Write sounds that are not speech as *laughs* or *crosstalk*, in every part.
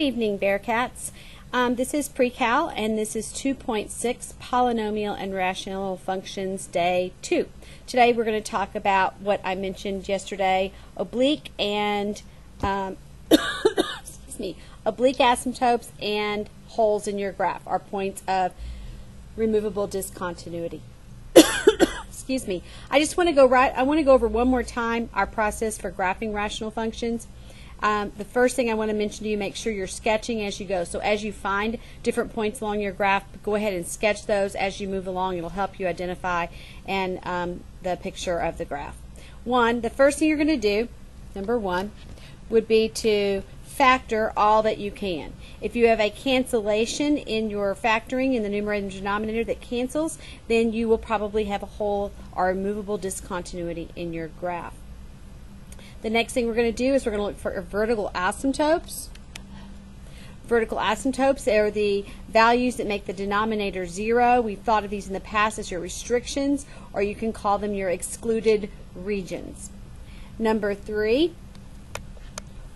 evening, Bearcats. Um, this is pre-cal, and this is 2.6 Polynomial and Rational Functions Day 2. Today we're going to talk about what I mentioned yesterday, oblique and, um, *coughs* excuse me, oblique asymptotes and holes in your graph are points of removable discontinuity. *coughs* excuse me. I just want to go right, I want to go over one more time our process for graphing rational functions. Um, the first thing I want to mention to you, make sure you're sketching as you go. So as you find different points along your graph, go ahead and sketch those as you move along. It'll help you identify and um, the picture of the graph. One, the first thing you're going to do, number one, would be to factor all that you can. If you have a cancellation in your factoring in the numerator and denominator that cancels, then you will probably have a hole or a movable discontinuity in your graph. The next thing we're going to do is we're going to look for vertical asymptotes. Vertical asymptotes are the values that make the denominator zero. We've thought of these in the past as your restrictions, or you can call them your excluded regions. Number three,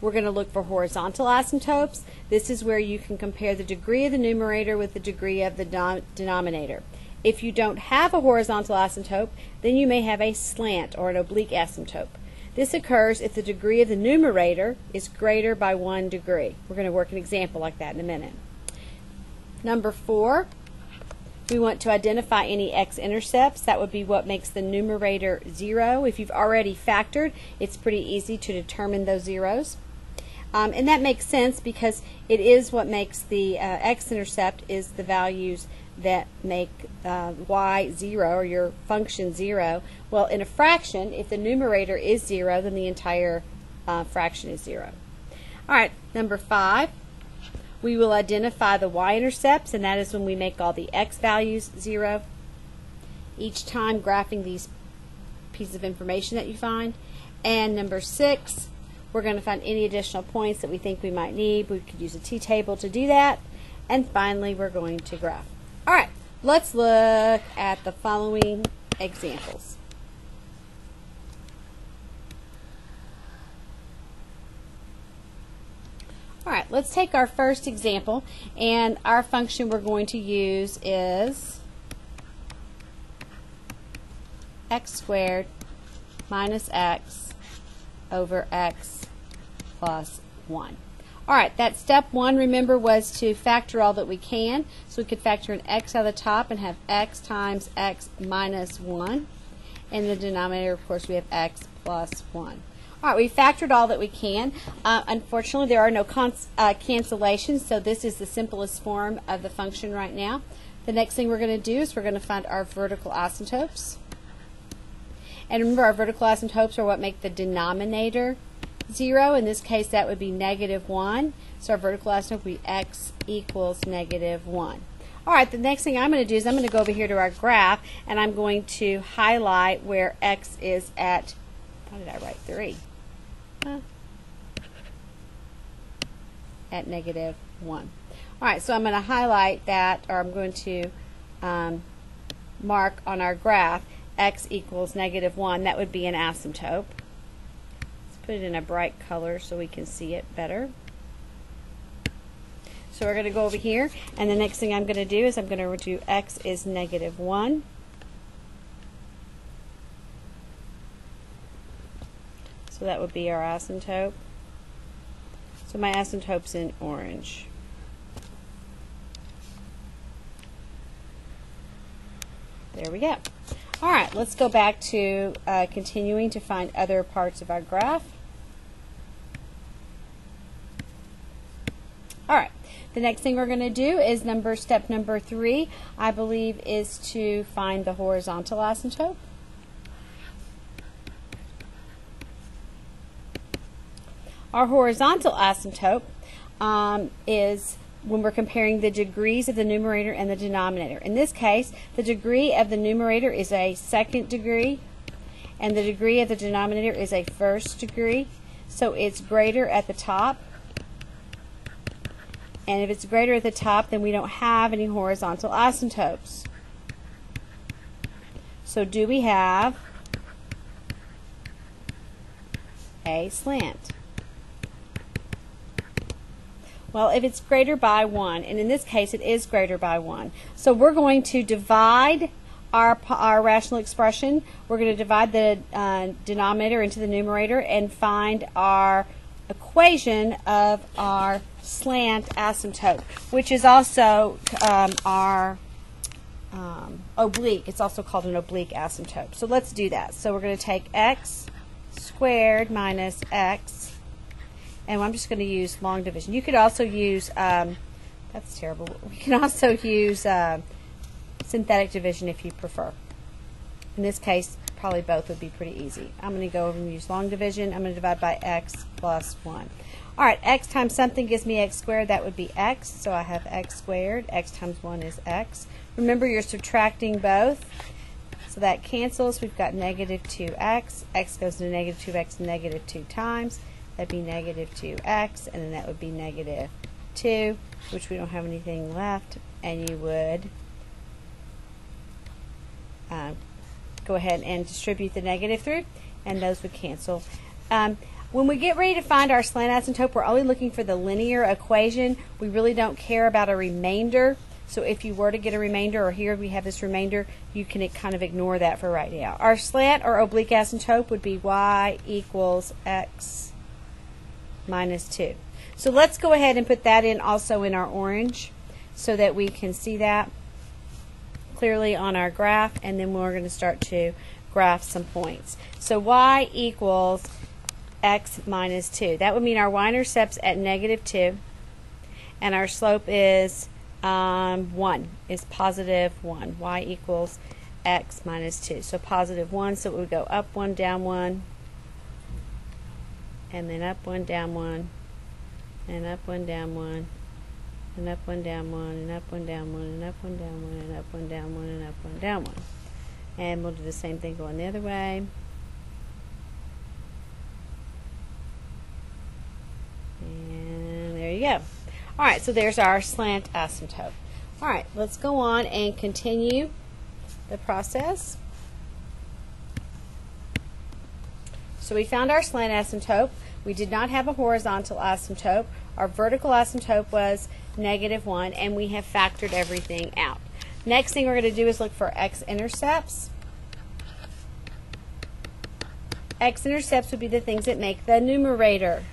we're going to look for horizontal asymptotes. This is where you can compare the degree of the numerator with the degree of the denominator. If you don't have a horizontal asymptote, then you may have a slant or an oblique asymptote. This occurs if the degree of the numerator is greater by one degree. We're going to work an example like that in a minute. Number four, we want to identify any x-intercepts. That would be what makes the numerator zero. If you've already factored, it's pretty easy to determine those zeros. Um, and that makes sense because it is what makes the uh, x-intercept is the values that make uh, y 0 or your function 0. Well, in a fraction, if the numerator is 0, then the entire uh, fraction is 0. All right, number 5, we will identify the y-intercepts, and that is when we make all the x values 0. Each time graphing these pieces of information that you find. And number 6, we're going to find any additional points that we think we might need. We could use a t-table to do that. And finally, we're going to graph. All right, let's look at the following examples. All right, let's take our first example, and our function we're going to use is x squared minus x over x plus 1. All right, that step one, remember, was to factor all that we can. So we could factor an x out of the top and have x times x minus 1. In the denominator, of course, we have x plus 1. All right, we factored all that we can. Uh, unfortunately, there are no uh, cancellations, so this is the simplest form of the function right now. The next thing we're going to do is we're going to find our vertical asymptotes. And remember, our vertical asymptotes are what make the denominator 0. In this case, that would be negative 1. So our vertical asymptote would be x equals negative 1. All right, the next thing I'm going to do is I'm going to go over here to our graph, and I'm going to highlight where x is at, how did I write 3? Huh. At negative 1. All right, so I'm going to highlight that, or I'm going to um, mark on our graph x equals negative 1. That would be an asymptote Let's put it in a bright color so we can see it better. So we're going to go over here, and the next thing I'm going to do is I'm going to do x is negative 1. So that would be our asymptote. So my asymptote's in orange. There we go. All right, let's go back to uh, continuing to find other parts of our graph. All right, the next thing we're going to do is number step number three, I believe, is to find the horizontal asymptote. Our horizontal asymptote um, is when we're comparing the degrees of the numerator and the denominator. In this case, the degree of the numerator is a second degree, and the degree of the denominator is a first degree. So it's greater at the top. And if it's greater at the top, then we don't have any horizontal asymptotes. So do we have a slant? Well, if it's greater by 1, and in this case it is greater by 1, so we're going to divide our, our rational expression. We're going to divide the uh, denominator into the numerator and find our equation of our slant asymptote, which is also um, our um, oblique. It's also called an oblique asymptote. So let's do that. So we're going to take x squared minus x, and I'm just going to use long division. You could also use, um, that's terrible, *laughs* we can also use uh, synthetic division if you prefer. In this case, probably both would be pretty easy. I'm going to go over and use long division. I'm going to divide by x plus 1. All right, x times something gives me x squared. That would be x. So I have x squared. x times 1 is x. Remember, you're subtracting both. So that cancels. We've got negative 2x. x goes to negative 2x negative 2 times. That'd be negative 2x, and then that would be negative 2, which we don't have anything left. And you would uh, go ahead and distribute the negative through, and those would cancel. Um, when we get ready to find our slant asymptote, we're only looking for the linear equation. We really don't care about a remainder. So if you were to get a remainder, or here we have this remainder, you can kind of ignore that for right now. Our slant or oblique asymptote would be y equals x minus 2. So let's go ahead and put that in also in our orange so that we can see that clearly on our graph, and then we're going to start to graph some points. So y equals x minus 2. That would mean our y-intercept's at negative 2, and our slope is um, 1, is positive 1. y equals x minus 2. So positive 1, so it would go up 1, down 1, and then up 1, down 1, and up 1, down 1, and up 1, down 1, and up 1, down 1, and up 1, down 1, and up 1, down 1, and up 1, down 1. And we'll do the same thing going the other way. And there you go. All right, so there's our slant asymptote. All right, let's go on and continue the process. So we found our slant asymptote. We did not have a horizontal asymptote. Our vertical asymptote was negative 1, and we have factored everything out. Next thing we're going to do is look for x-intercepts. X-intercepts would be the things that make the numerator,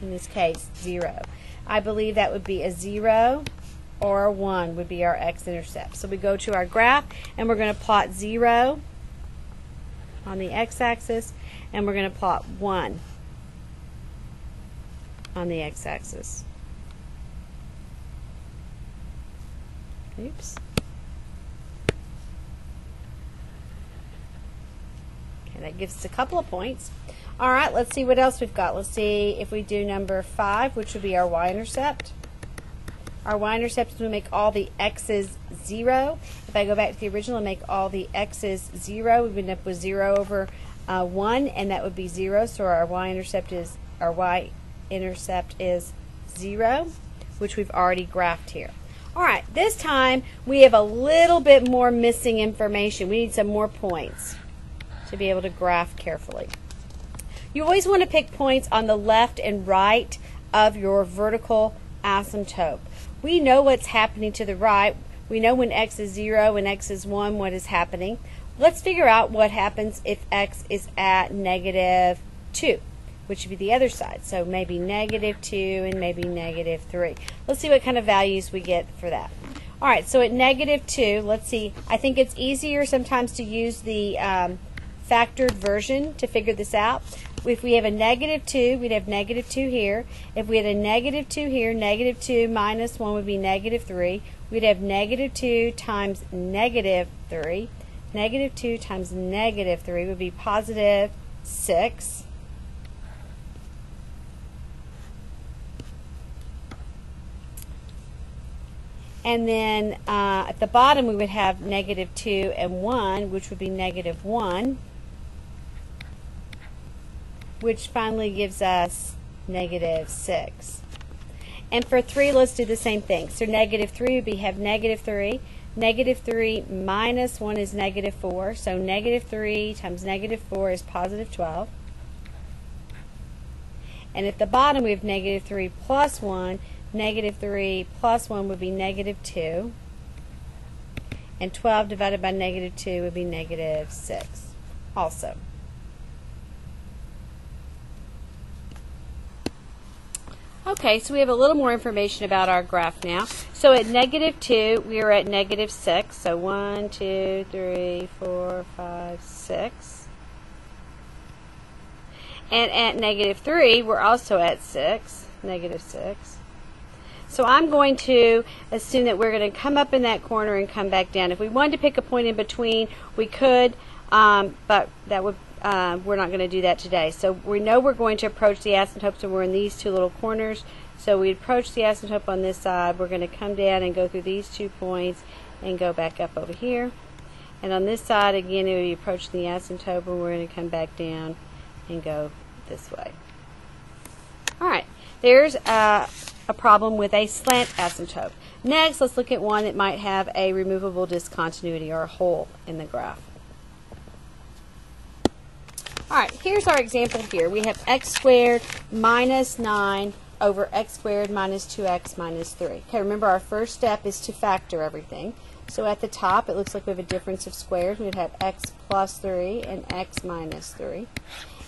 in this case, 0. I believe that would be a 0 or a 1 would be our x-intercept. So we go to our graph and we're going to plot 0 on the x-axis and we're going to plot 1 on the x-axis. Oops. Okay, that gives us a couple of points. All right, let's see what else we've got. Let's see if we do number 5, which would be our y-intercept. Our y-intercept is to make all the x's 0. If I go back to the original and make all the x's 0, we would end up with 0 over uh, 1, and that would be 0. So our y-intercept is, our y-intercept is 0, which we've already graphed here. All right, this time we have a little bit more missing information. We need some more points to be able to graph carefully. You always want to pick points on the left and right of your vertical asymptote. We know what's happening to the right. We know when x is 0 and x is 1 what is happening. Let's figure out what happens if x is at negative 2, which would be the other side. So maybe negative 2 and maybe negative 3. Let's see what kind of values we get for that. All right, so at negative 2, let's see. I think it's easier sometimes to use the um, factored version to figure this out. If we have a negative 2, we'd have negative 2 here. If we had a negative 2 here, negative 2 minus 1 would be negative 3. We'd have negative 2 times negative 3. Negative 2 times negative 3 would be positive 6. And then uh, at the bottom we would have negative 2 and 1, which would be negative 1 which finally gives us negative 6. And for 3, let's do the same thing. So negative 3 would be have negative 3. Negative 3 minus 1 is negative 4. So negative 3 times negative 4 is positive 12. And at the bottom we have negative 3 plus 1. Negative 3 plus 1 would be negative 2. And 12 divided by negative 2 would be negative 6 also. Okay, so we have a little more information about our graph now. So at negative 2, we are at negative 6. So 1, 2, 3, 4, 5, 6. And at negative 3, we're also at 6, negative 6. So I'm going to assume that we're going to come up in that corner and come back down. If we wanted to pick a point in between, we could, um, but that would uh, we're not going to do that today. So we know we're going to approach the asymptote, so we're in these two little corners. So we approach the asymptote on this side. We're going to come down and go through these two points and go back up over here. And on this side, again, we approach the asymptote, and we're going to come back down and go this way. All right, there's a, a problem with a slant asymptote. Next, let's look at one that might have a removable discontinuity or a hole in the graph. All right, here's our example here. We have x squared minus 9 over x squared minus 2x minus 3. Okay, remember our first step is to factor everything. So at the top, it looks like we have a difference of squares. We'd have x plus 3 and x minus 3.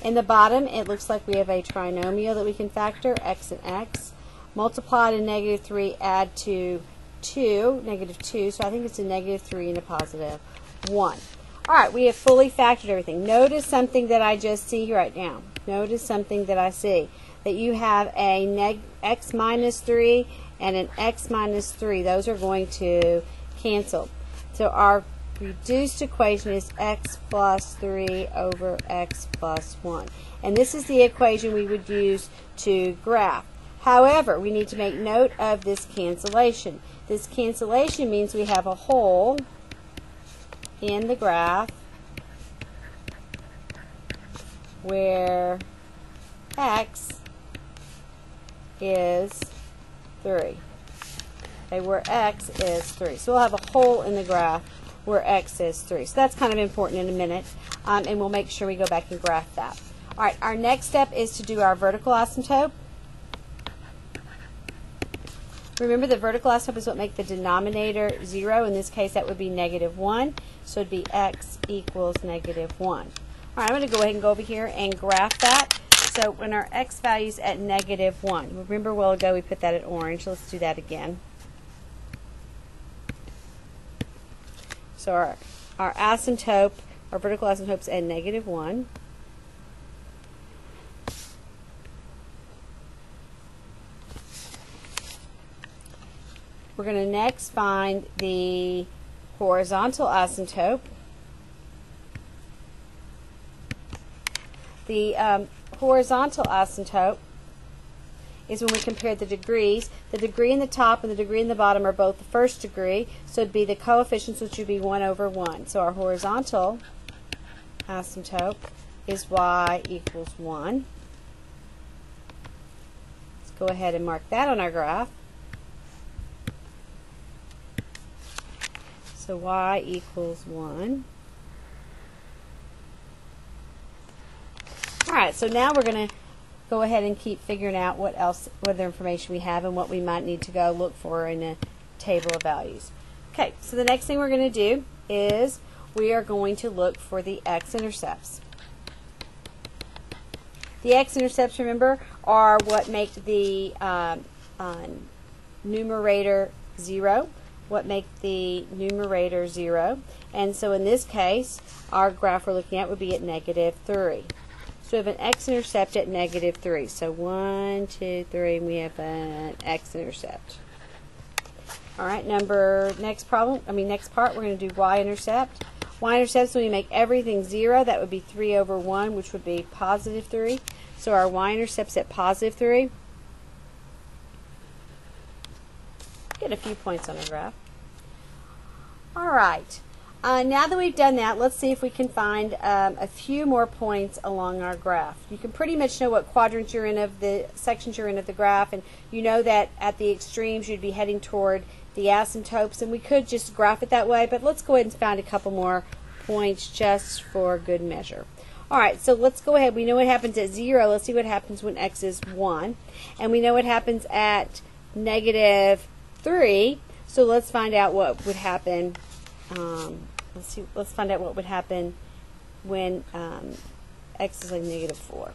In the bottom, it looks like we have a trinomial that we can factor, x and x. Multiply to negative 3, add to 2, negative 2. So I think it's a negative 3 and a positive 1. All right, we have fully factored everything. Notice something that I just see right now. Notice something that I see. That you have a x minus 3 and an x minus 3. Those are going to cancel. So our reduced equation is x plus 3 over x plus 1. And this is the equation we would use to graph. However, we need to make note of this cancellation. This cancellation means we have a hole in the graph where x is 3. Okay, where x is 3. So we'll have a hole in the graph where x is 3. So that's kind of important in a minute, um, and we'll make sure we go back and graph that. All right, our next step is to do our vertical asymptote. Remember the vertical asymptote is what makes the denominator 0. In this case, that would be negative 1. So it would be x equals negative 1. All right, I'm going to go ahead and go over here and graph that. So when our x value is at negative 1, remember a while ago we put that at orange. Let's do that again. So our, our asymptote, our vertical asymptote is at negative 1. We're going to next find the horizontal asymptote. The um, horizontal asymptote is when we compare the degrees. The degree in the top and the degree in the bottom are both the first degree, so it'd be the coefficients which would be 1 over 1. So our horizontal asymptote is y equals 1. Let's go ahead and mark that on our graph. So y equals 1. Alright, so now we're going to go ahead and keep figuring out what else, what other information we have and what we might need to go look for in a table of values. Okay, so the next thing we're going to do is we are going to look for the x-intercepts. The x-intercepts, remember, are what make the um, uh, numerator 0 what make the numerator 0. And so in this case, our graph we're looking at would be at negative 3. So we have an x-intercept at negative 3. So 1, 2, 3, and we have an x-intercept. All right, number, next problem, I mean next part, we're going to do y-intercept. Y-intercepts, when we make everything 0, that would be 3 over 1, which would be positive 3. So our y-intercept's at positive 3. Get a few points on the graph. All right. Uh, now that we've done that, let's see if we can find um, a few more points along our graph. You can pretty much know what quadrants you're in of the sections you're in of the graph, and you know that at the extremes you'd be heading toward the asymptotes, and we could just graph it that way, but let's go ahead and find a couple more points just for good measure. All right, so let's go ahead. We know what happens at 0. Let's see what happens when x is 1. And we know what happens at negative 3. So let's find out what would happen. Um, let's see. Let's find out what would happen when um, x is like negative 4.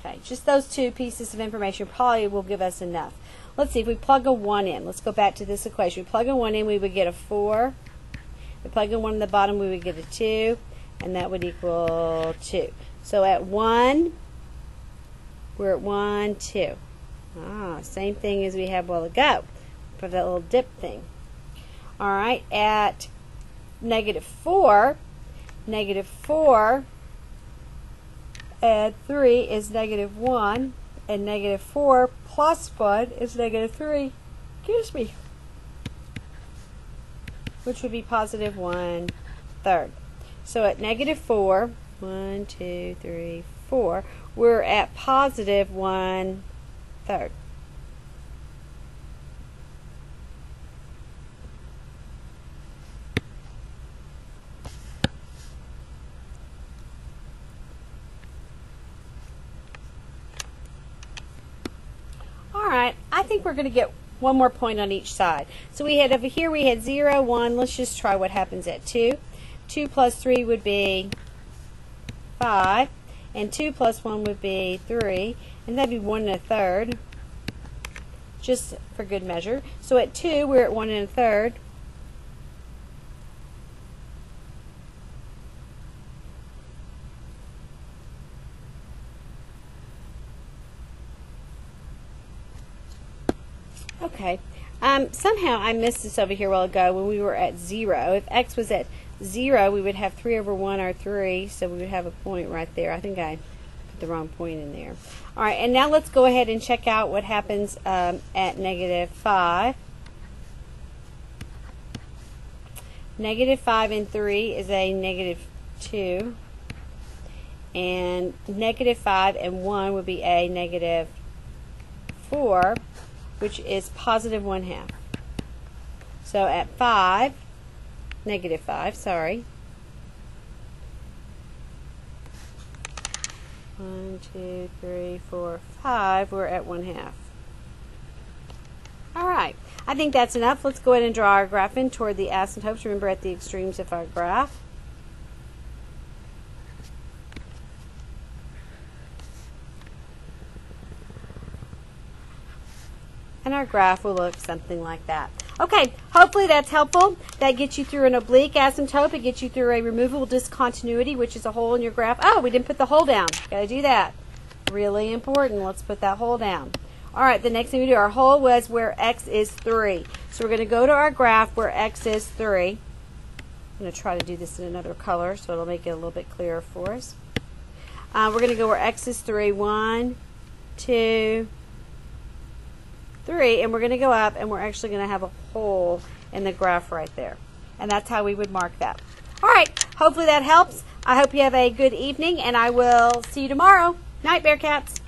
Okay, just those two pieces of information probably will give us enough. Let's see, if we plug a 1 in, let's go back to this equation. We plug a 1 in, we would get a 4. If we plug a 1 in the bottom, we would get a 2, and that would equal 2. So at 1, we're at 1, 2. Ah, same thing as we had a while ago for that little dip thing. All right, at negative 4, negative 4 add 3 is negative 1, and negative 4 plus 1 is negative 3. Excuse me. Which would be positive 1 third. So at negative 4, 1, 2, 3, 4, we're at positive 1 third. All right, I think we're going to get one more point on each side. So we had over here, we had 0, 1. Let's just try what happens at 2. 2 plus 3 would be 5. And 2 plus 1 would be 3. And that'd be 1 and a third, just for good measure. So at 2, we're at 1 and a third. Okay. Um, somehow I missed this over here a while ago when we were at 0. If x was at 0, we would have 3 over 1 or 3, so we would have a point right there. I think I put the wrong point in there. All right, and now let's go ahead and check out what happens um, at negative 5. Negative 5 and 3 is a negative 2. And negative 5 and 1 would be a negative 4 which is positive 1 half. So at 5, negative 5, sorry. 1, 2, 3, 4, 5, we're at 1 half. All right, I think that's enough. Let's go ahead and draw our graph in toward the asymptotes. Remember at the extremes of our graph. and our graph will look something like that. Okay, hopefully that's helpful. That gets you through an oblique asymptote. It gets you through a removable discontinuity, which is a hole in your graph. Oh, we didn't put the hole down. Got to do that. Really important. Let's put that hole down. All right, the next thing we do, our hole was where x is 3. So we're going to go to our graph where x is 3. I'm going to try to do this in another color so it'll make it a little bit clearer for us. Uh, we're going to go where x is 3. 1, 2, 3, and we're going to go up, and we're actually going to have a hole in the graph right there. And that's how we would mark that. All right, hopefully that helps. I hope you have a good evening, and I will see you tomorrow. Night, Bearcats.